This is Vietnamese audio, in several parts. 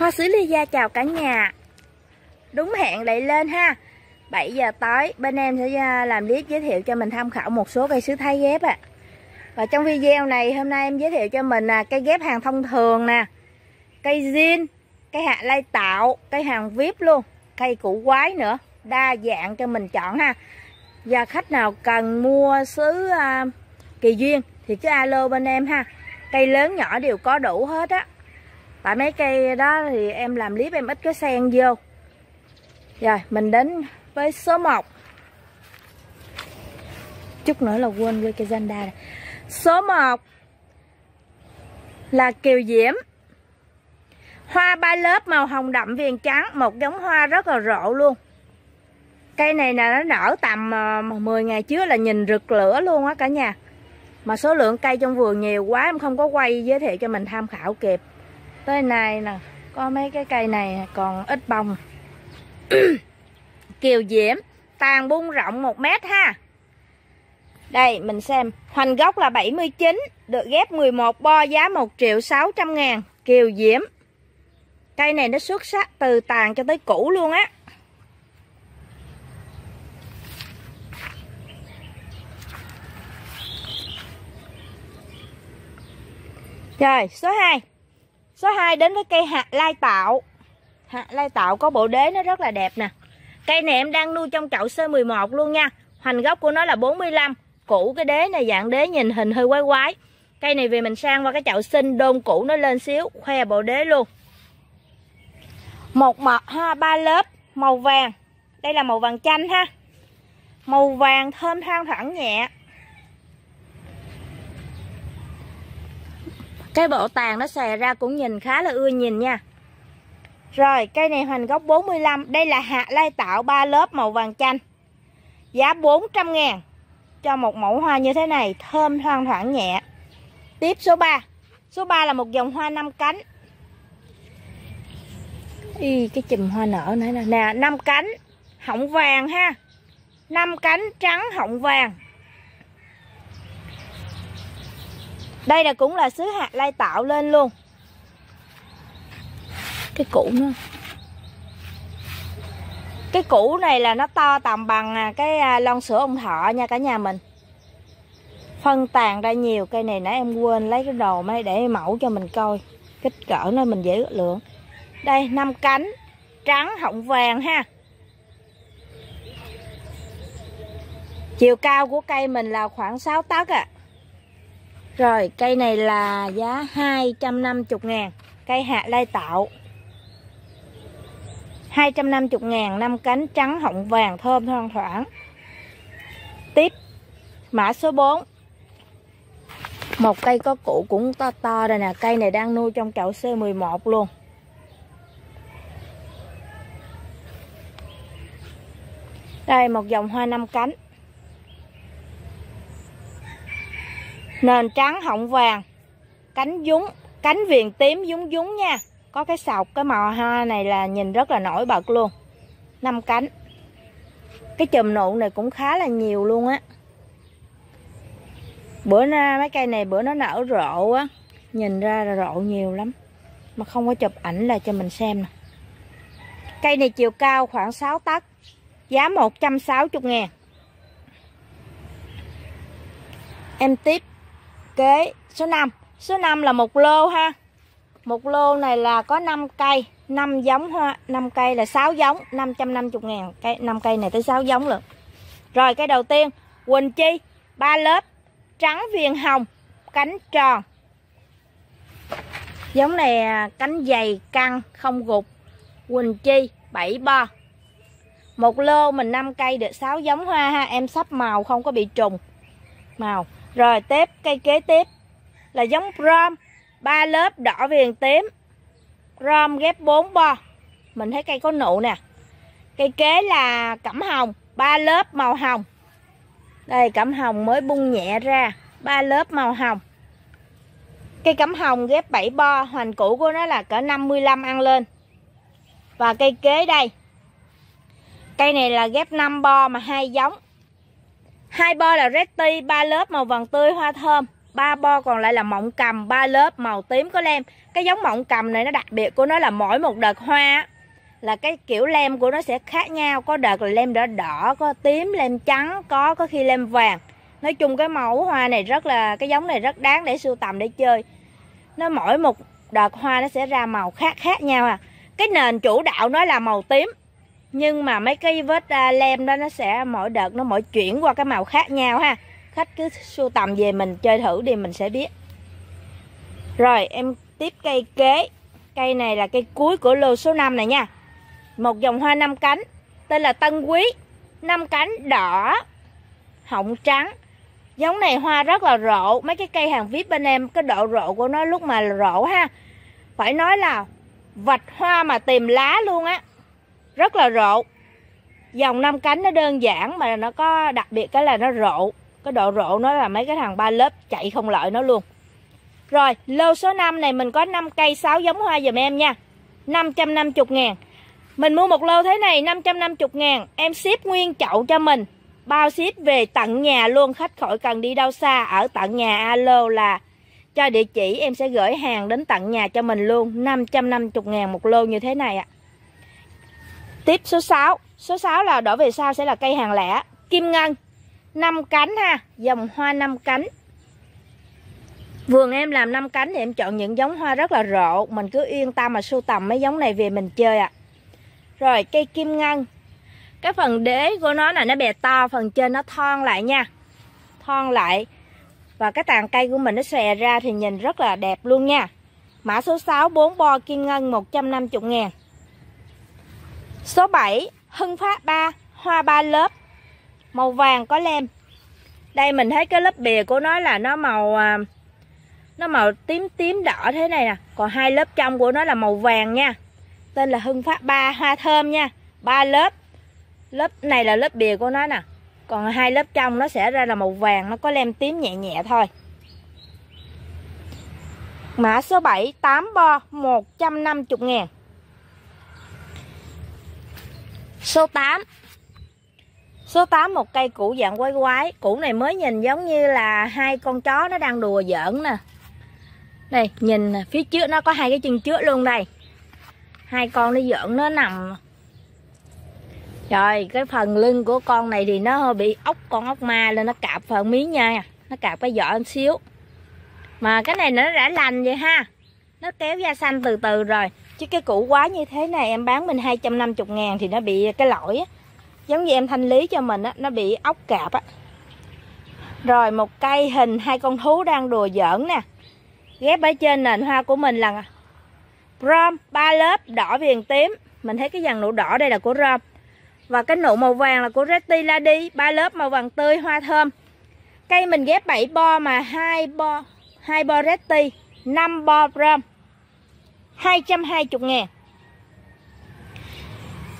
Hoa sứ ly gia chào cả nhà. Đúng hẹn lại lên ha. 7 giờ tối bên em sẽ à, làm clip giới thiệu cho mình tham khảo một số cây sứ thái ghép ạ. À. Và trong video này hôm nay em giới thiệu cho mình là cây ghép hàng thông thường nè. Cây zin, cây hạ lai tạo, cây hàng vip luôn. Cây củ quái nữa. Đa dạng cho mình chọn ha. Và khách nào cần mua sứ uh, kỳ duyên thì cứ alo bên em ha. Cây lớn nhỏ đều có đủ hết á tại mấy cây đó thì em làm clip em ít có sen vô. Rồi, mình đến với số 1 chút nữa là quên quay cây zanda này. số 1 là kiều diễm. Hoa ba lớp màu hồng đậm viền trắng, một giống hoa rất là rộ luôn. Cây này là nó nở tầm ờ, 10 ngày trước là nhìn rực lửa luôn á cả nhà. Mà số lượng cây trong vườn nhiều quá, em không có quay giới thiệu cho mình tham khảo kịp tới này nè, có mấy cái cây này còn ít bông. Kiều diễm, tàn bung rộng 1 mét ha. Đây, mình xem. Hoành gốc là 79 được ghép 11 bo giá 1 triệu 600 ngàn. Kiều diễm. Cây này nó xuất sắc từ tàn cho tới cũ luôn á. Rồi, số 2 Số 2 đến với cây hạt lai tạo. Hạt lai tạo có bộ đế nó rất là đẹp nè. Cây này em đang nuôi trong chậu C11 luôn nha. Hoành gốc của nó là 45 Cũ cái đế này dạng đế nhìn hình hơi quái quái. Cây này vì mình sang qua cái chậu xinh đôn cũ nó lên xíu, Khoe bộ đế luôn. Một mật ha, ba lớp, Màu vàng. Đây là màu vàng chanh ha. Màu vàng thơm thoang thoảng nhẹ. Cái bộ tàn nó xòe ra cũng nhìn khá là ưa nhìn nha. Rồi, cây này hoành gốc 45 Đây là hạt lai tạo 3 lớp màu vàng chanh. Giá 400 ngàn. Cho một mẫu hoa như thế này, Thơm thoang thoảng nhẹ. Tiếp số 3 Số 3 là một dòng hoa 5 cánh. Y cái chùm hoa nở nãy nè. Nè 5 cánh Họng vàng ha. 5 cánh trắng họng vàng. Đây là cũng là sứ hạt lai tạo lên luôn. Cái củ nữa. Cái củ này là nó to tầm bằng à, cái à, lon sữa ông thọ nha cả nhà mình. Phân tàn ra nhiều, cây này nãy em quên lấy cái đồ mới để mẫu cho mình coi. Kích cỡ nó mình dễ lượng. Đây, năm cánh, trắng họng vàng ha. Chiều cao của cây mình là khoảng 6 tấc ạ. à. Rồi, cây này là giá 250 ngàn, Cây hạ lai tạo. 250 ngàn năm cánh trắng họng vàng thơm thoang thoảng. Tiếp, Mã số 4 Một cây có củ cũng to to đây nè, Cây này đang nuôi trong chậu C11 luôn. Đây, một dòng hoa năm cánh. Nền trắng họng vàng. Cánh dúng, cánh viền tím dúng dúng nha. Có cái sọc, cái màu hoa này là nhìn rất là nổi bật luôn. Năm cánh. Cái chùm nụ này cũng khá là nhiều luôn á. Bữa na, mấy cây này bữa nó nở rộ á. Nhìn ra là rộ nhiều lắm. Mà không có chụp ảnh là cho mình xem nè. Cây này chiều cao khoảng 6 tấc. Giá 160 ngàn. Em tiếp kế, số 5 số 5 là một lô ha. Một lô này là có 5 cây. 5 giống hoa 5 cây là 6 giống. 550 ngàn. Cây 5 cây này tới 6 giống lận. Rồi cây đầu tiên. Quỳnh Chi, ba lớp. Trắng viền hồng, cánh tròn. Giống này à, cánh dày, căng, không gục. Quỳnh Chi 7 bo. Một lô mình 5 cây được 6 giống hoa ha. Em sắp màu, không có bị trùng. Màu rồi tiếp cây kế tiếp là giống rom. Ba lớp đỏ viền tím. Rom ghép 4 bo. Mình thấy cây có nụ nè. Cây kế là cẩm hồng. Ba lớp màu hồng. Đây, cẩm hồng mới bung nhẹ ra. Ba lớp màu hồng. Cây cẩm hồng ghép 7 bo. Hoành cũ của nó là cỡ 55 ăn lên. Và cây kế đây. Cây này là ghép 5 bo mà hai giống hai bo là red ba lớp màu vàng tươi, hoa thơm. Ba bo còn lại là mọng cầm ba lớp màu tím có lem. Cái giống mọng cầm này nó đặc biệt của nó là mỗi một đợt hoa là cái kiểu lem của nó sẽ khác nhau. Có đợt là lem đỏ đỏ, có tím, lem trắng, có có khi lem vàng. Nói chung cái mẫu hoa này rất là, cái giống này rất đáng để sưu tầm để chơi. Nó mỗi một đợt hoa nó sẽ ra màu khác khác nhau à. Cái nền chủ đạo nó là màu tím nhưng mà mấy cái vết à, lem đó nó sẽ mỗi đợt nó mỗi chuyển qua cái màu khác nhau ha. Khách cứ sưu tầm về mình, chơi thử đi, mình sẽ biết. Rồi, em tiếp cây kế. Cây này là cây cuối của lô số 5 này nha. Một dòng hoa năm cánh, tên là tân quý. Năm cánh đỏ họng trắng. Giống này hoa rất là rộ. Mấy cái cây hàng vip bên em, cái độ rộ của nó lúc mà rộ ha. Phải nói là vạch hoa mà tìm lá luôn á rất là rộ. Dòng năm cánh nó đơn giản mà nó có đặc biệt cái là nó rộ. Cái độ rộ nó là mấy cái thằng ba lớp chạy không lợi nó luôn. Rồi, lô số 5 này mình có 5 cây 6 giống hoa dùm em nha. 550 ngàn. Mình mua một lô thế này 550 ngàn. Em ship nguyên chậu cho mình. Bao ship về tận nhà luôn. Khách khỏi cần đi đâu xa, Ở tận nhà alo là cho địa chỉ em sẽ gửi hàng đến tận nhà cho mình luôn. 550 ngàn một lô như thế này ạ. Tiếp số 6 Số 6 là đổ về sau sẽ là cây hàng lẻ. Kim ngân 5 cánh ha. Dòng hoa 5 cánh. Vườn em làm 5 cánh thì em chọn những giống hoa rất là rộ. Mình cứ yên tâm mà sưu tầm mấy giống này về mình chơi ạ. À. Rồi, cây kim ngân. Cái phần đế của nó là nó bè to, Phần trên nó thon lại nha. Thon lại. Và cái tàn cây của mình nó xòe ra thì nhìn rất là đẹp luôn nha. Mã số 6 4 bo kim ngân 150 ngàn. Số 7 Hưng Phát 3 Hoa 3 lớp. Màu vàng có lem. Đây, mình thấy cái lớp bìa của nó là nó màu à, Nó màu tím tím đỏ thế này nè. Còn hai lớp trong của nó là màu vàng nha. Tên là Hưng Phát 3 Hoa thơm nha. Ba lớp. Lớp này là lớp bìa của nó nè. Còn hai lớp trong nó sẽ ra là màu vàng, Nó có lem tím nhẹ nhẹ thôi. Mã số 7 8 bo 150 ngàn. Số 8 Số 8 một cây củ dạng quái quái. Củ này mới nhìn giống như là hai con chó nó đang đùa giỡn nè. Đây, nhìn phía trước nó có hai cái chân trước luôn đây. Hai con nó giỡn, nó nằm. Rồi cái phần lưng của con này thì nó hơi bị ốc, con ốc ma lên, nó cạp phần miếng nha. Nó cạp cái vỏ một xíu. Mà cái này nó đã lành vậy ha. Nó kéo da xanh từ từ rồi. Chứ cái củ quá như thế này, em bán mình 250 ngàn thì nó bị cái lỗi á. Giống như em thanh lý cho mình á, nó bị ốc cạp á. Rồi một cây hình hai con thú đang đùa giỡn nè. Ghép ở trên nền hoa của mình là rom, ba lớp, đỏ viền tím. Mình thấy cái dàn nụ đỏ đây là của rom. Và cái nụ màu vàng là của Reti Lady ba lớp màu vàng tươi, hoa thơm. Cây mình ghép 7 bo mà hai bo hai bo Reti 5 bo rom. 220 ngàn.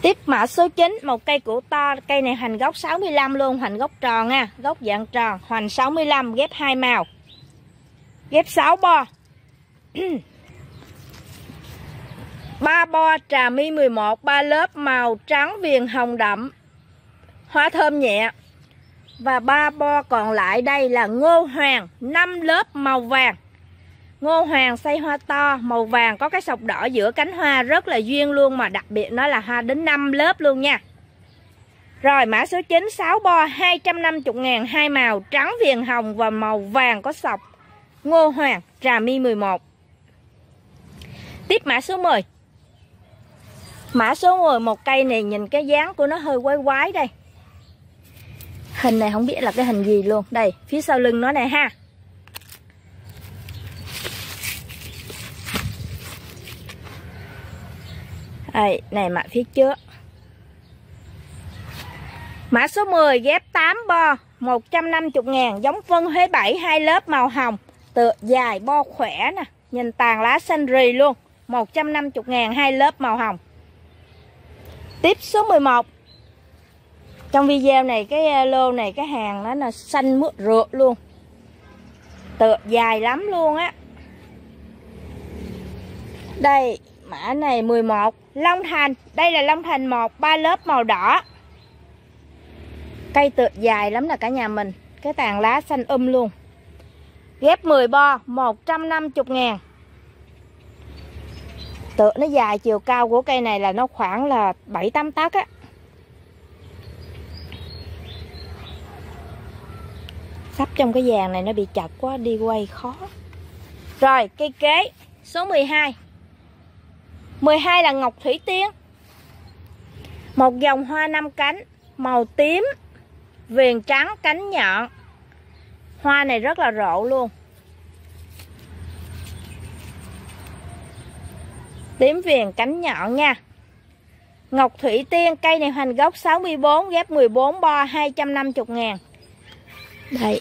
Tiếp mã số 9 Một cây củ to, Cây này hành gốc 65 luôn Hành gốc tròn nha, Gốc dạng tròn, Hoành 65 ghép 2 màu. Ghép 6 bo. 3 bo, trà mi 11 3 lớp màu trắng viền hồng đậm Hoa thơm nhẹ. Và 3 bo còn lại đây là ngô hoàng 5 lớp màu vàng. Ngô hoàng xây hoa to màu vàng có cái sọc đỏ giữa cánh hoa rất là duyên luôn mà đặc biệt nó là hoa đến 5 lớp luôn nha. Rồi mã số 9 6 bo 250 ngàn hai màu trắng viền hồng và màu vàng có sọc. Ngô hoàng trà mi 11. Tiếp mã số 10. Mã số 10 một cây này nhìn cái dáng của nó hơi quái quái đây. Hình này không biết là cái hình gì luôn. Đây, phía sau lưng nó này ha. Đây, này mã phía trước. Mã số 10 ghép 8 bo 150 ngàn Giống phân Huế 7 hai lớp màu hồng Tựa dài bo khỏe nè Nhìn tàn lá xanh rì luôn 150 ngàn hai lớp màu hồng. Tiếp số 11 Trong video này cái ờ, lô này cái hàng nó là xanh mướt rượt luôn. Tựa dài lắm luôn á. Đây Mã này 11 Long Thành. Đây là Long Thành 1 ba lớp màu đỏ. Cây tựa dài lắm là cả nhà mình. Cái tàn lá xanh um luôn. Ghép 10 bo 150 ngàn. Tựa nó dài chiều cao của cây này là nó khoảng là 7-8 tấc á. Sắp trong cái vàng này nó bị chặt quá, đi quay khó. Rồi, cây kế, số 12 12 là ngọc thủy tiên. Một dòng hoa năm cánh, Màu tím, Viền trắng, cánh nhọn. Hoa này rất là rộ luôn. Tím, viền, cánh nhọn nha. Ngọc Thủy Tiên, Cây này hoành gốc 64 Ghép 14 bo 250 ngàn. Đây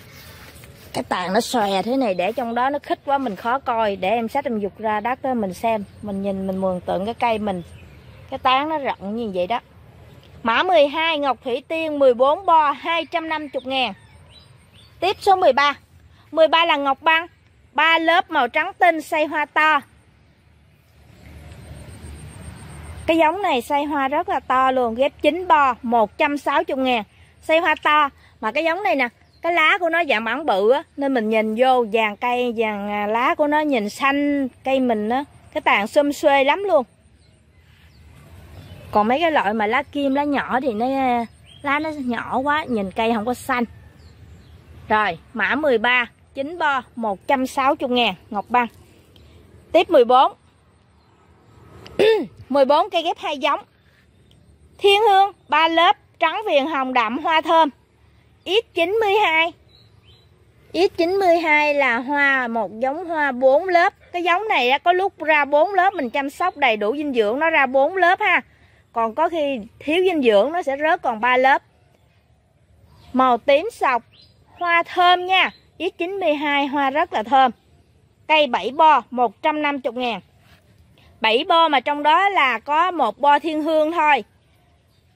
cái tàn nó xòe thế này, Để trong đó nó khích quá, mình khó coi. Để em xách em dục ra đất đó mình xem. Mình nhìn, mình mường tượng cái cây mình. Cái tán nó rộng như vậy đó. Mã 12 Ngọc Thủy Tiên 14 bo 250 ngàn. Tiếp số 13 13 là ngọc băng. Ba lớp màu trắng tinh xây hoa to. Cái giống này xây hoa rất là to luôn. Ghép 9 bo 160 ngàn. Xây hoa to. Mà cái giống này nè cái lá của nó dạng bản bự á Nên mình nhìn vô vàng cây vàng à, lá của nó nhìn xanh Cây mình á Cái tàn xum xuê lắm luôn Còn mấy cái loại mà lá kim lá nhỏ thì nó à, Lá nó nhỏ quá Nhìn cây không có xanh rồi, mã 13, 9 bo, 160 ngàn, Ngọc Băng. Tiếp 14. 14 cây ghép hai giống. Thiên hương, ba lớp, trắng viền hồng đậm, hoa thơm. X92. X92 là hoa, một giống hoa 4 lớp. Cái giống này có lúc ra 4 lớp, mình chăm sóc đầy đủ dinh dưỡng, nó ra 4 lớp ha. Còn có khi thiếu dinh dưỡng, nó sẽ rớt còn 3 lớp. Màu tím sọc, hoa thơm nha X92, hoa rất là thơm Cây 7 bo 150 ngàn 7 bo mà trong đó là có một bo thiên hương thôi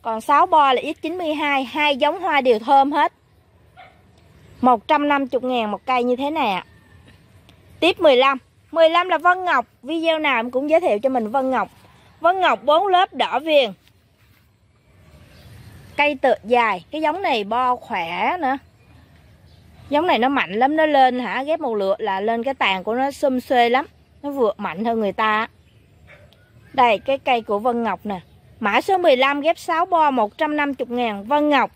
còn 6 bo là X92 Hai giống hoa đều thơm hết. 150 ngàn một cây như thế này ạ. Tiếp 15 15 là Vân Ngọc. Video nào em cũng giới thiệu cho mình Vân Ngọc. Vân Ngọc 4 lớp đỏ viền. Cây tựa dài. Cái giống này bo khỏe nữa. Giống này nó mạnh lắm, nó lên hả? Ghép một lượt là lên cái tàn của nó xum xuê lắm. Nó vượt mạnh hơn người ta. Đây, cái cây của Vân Ngọc nè mã số 15 ghép 6 bo 150 ngàn, Vân Ngọc.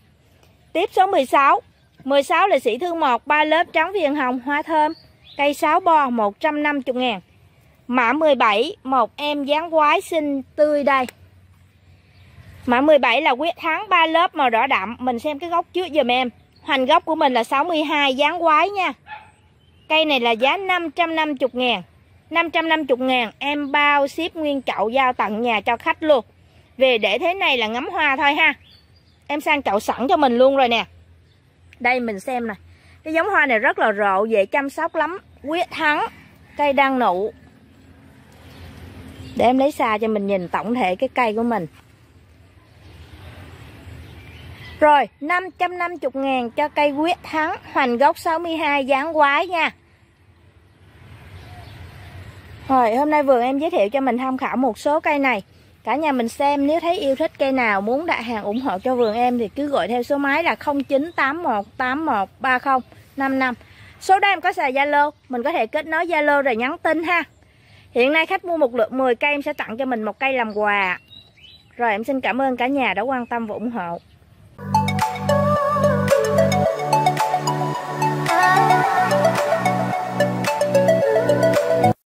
Tiếp số 16 16 là sĩ thương một, ba lớp trắng viền hồng, hoa thơm. Cây 6 bo 150 ngàn. Mã 17 một em dáng quái xinh tươi đây. Mã 17 là quyết thắng 3 lớp màu đỏ đậm. Mình xem cái gốc trước giùm em. Hoành gốc của mình là 62 dáng quái nha. Cây này là giá 550 ngàn. 550 ngàn Em bao ship nguyên chậu giao tận nhà cho khách luôn. Về để thế này là ngắm hoa thôi ha. Em sang chậu sẵn cho mình luôn rồi nè. Đây, mình xem nè. Cái giống hoa này rất là rộ, Dễ chăm sóc lắm. Quyết thắng, Cây đang nụ. Để em lấy xa cho mình nhìn tổng thể cái cây của mình. Rồi 550 ngàn cho cây quyết thắng. Hoành gốc 62 dáng quái nha. Rồi, hôm nay vườn em giới thiệu cho mình tham khảo một số cây này. Cả nhà mình xem, nếu thấy yêu thích cây nào muốn đặt hàng ủng hộ cho vườn em Thì cứ gọi theo số máy là 0981813055 Số đó em có xài Zalo, Mình có thể kết nối Zalo rồi nhắn tin ha. Hiện nay khách mua một lượt 10 cây, em sẽ tặng cho mình một cây làm quà. Rồi, em xin cảm ơn cả nhà đã quan tâm và ủng hộ.